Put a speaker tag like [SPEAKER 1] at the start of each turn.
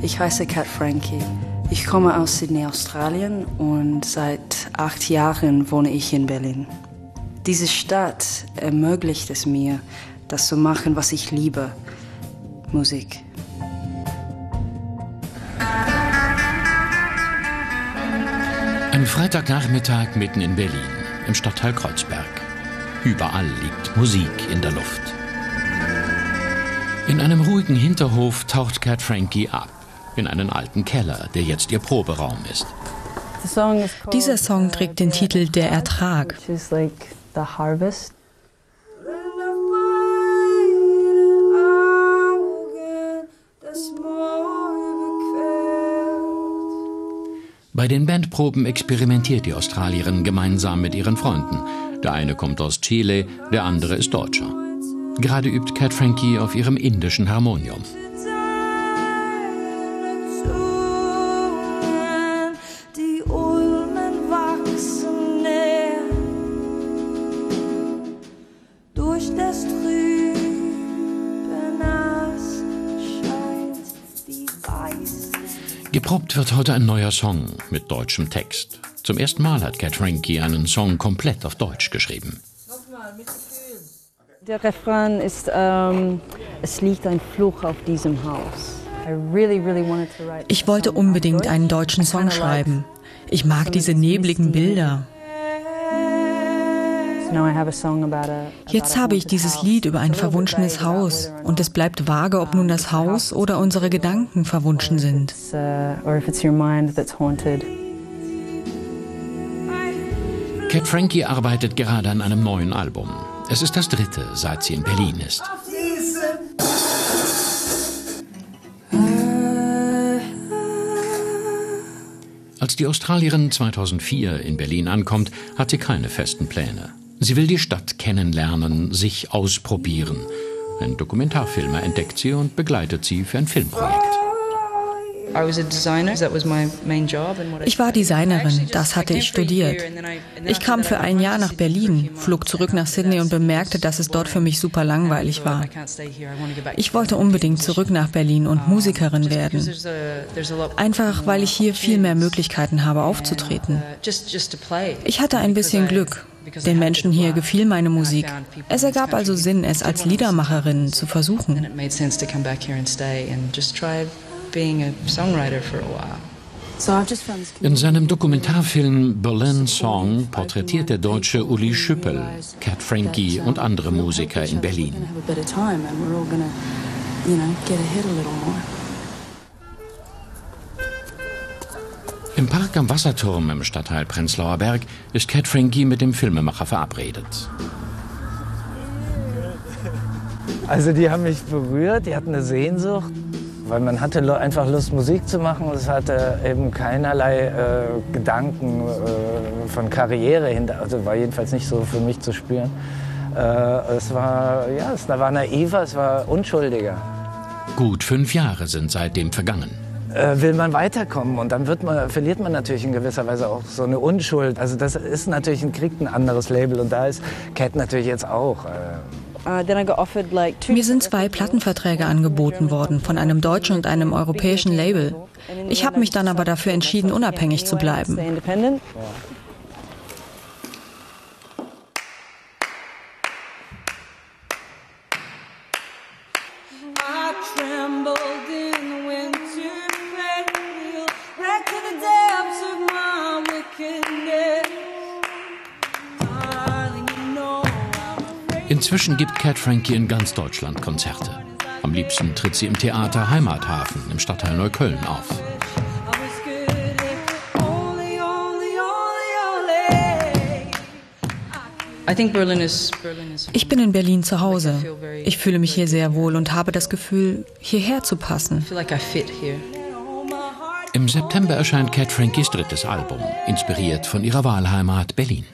[SPEAKER 1] Ich heiße Kat Frankie. Ich komme aus Sydney, Australien und seit acht Jahren wohne ich in Berlin. Diese Stadt ermöglicht es mir, das zu machen, was ich liebe. Musik.
[SPEAKER 2] Ein Freitagnachmittag mitten in Berlin, im Stadtteil Kreuzberg. Überall liegt Musik in der Luft. In einem ruhigen Hinterhof taucht Cat Frankie ab. In einen alten Keller, der jetzt ihr Proberaum ist.
[SPEAKER 3] Dieser Song trägt den Titel Der Ertrag.
[SPEAKER 2] Bei den Bandproben experimentiert die Australierin gemeinsam mit ihren Freunden. Der eine kommt aus Chile, der andere ist Deutscher. Gerade übt Cat Frankie auf ihrem indischen Harmonium. Geprobt wird heute ein neuer Song mit deutschem Text. Zum ersten Mal hat Cat Frankie einen Song komplett auf Deutsch geschrieben.
[SPEAKER 1] Der Refrain ist, ähm, es liegt ein Fluch auf diesem Haus.
[SPEAKER 3] Ich wollte unbedingt einen deutschen Song schreiben. Ich mag diese nebligen Bilder. Jetzt habe ich dieses Lied über ein verwunschenes Haus und es bleibt vage, ob nun das Haus oder unsere Gedanken verwunschen sind.
[SPEAKER 2] Cat Frankie arbeitet gerade an einem neuen Album. Es ist das dritte, seit sie in Berlin ist. Als die Australierin 2004 in Berlin ankommt, hat sie keine festen Pläne. Sie will die Stadt kennenlernen, sich ausprobieren. Ein Dokumentarfilmer entdeckt sie und begleitet sie für ein Filmprojekt.
[SPEAKER 3] Ich war Designerin, das hatte ich studiert. Ich kam für ein Jahr nach Berlin, flog zurück nach Sydney und bemerkte, dass es dort für mich super langweilig war. Ich wollte unbedingt zurück nach Berlin und Musikerin werden. Einfach, weil ich hier viel mehr Möglichkeiten habe aufzutreten. Ich hatte ein bisschen Glück. Den Menschen hier gefiel meine Musik. Es ergab also Sinn, es als Liedermacherin zu versuchen being a
[SPEAKER 2] songwriter for a while. In seinem Dokumentarfilm Berlin Song porträtiert der deutsche Uli Schüppel, Cat Frankie und andere Musiker in Berlin. Im Park am Wasserturm im Stadtteil Prenzlauer Berg ist Cat Frankie mit dem Filmemacher verabredet.
[SPEAKER 4] Also die haben mich berührt, die hatten eine Sehnsucht weil man hatte einfach Lust, Musik zu machen. Es hatte eben keinerlei äh, Gedanken äh, von Karriere hinter. Also war jedenfalls nicht so für mich zu spüren. Äh, es war, ja, es war naiver, es war unschuldiger.
[SPEAKER 2] Gut fünf Jahre sind seitdem vergangen.
[SPEAKER 4] Äh, will man weiterkommen und dann wird man, verliert man natürlich in gewisser Weise auch so eine Unschuld. Also das ist natürlich ein, kriegt ein anderes Label und da ist Cat natürlich jetzt auch. Äh,
[SPEAKER 3] Uh, Mir sind zwei Plattenverträge angeboten worden von einem deutschen und einem europäischen Label. Ich habe mich dann aber dafür entschieden, unabhängig zu bleiben.
[SPEAKER 2] Inzwischen gibt Cat Frankie in ganz Deutschland Konzerte. Am liebsten tritt sie im Theater Heimathafen im Stadtteil Neukölln auf.
[SPEAKER 3] Ich bin in Berlin zu Hause. Ich fühle mich hier sehr wohl und habe das Gefühl, hierher zu passen.
[SPEAKER 2] Im September erscheint Cat Frankies drittes Album, inspiriert von ihrer Wahlheimat Berlin.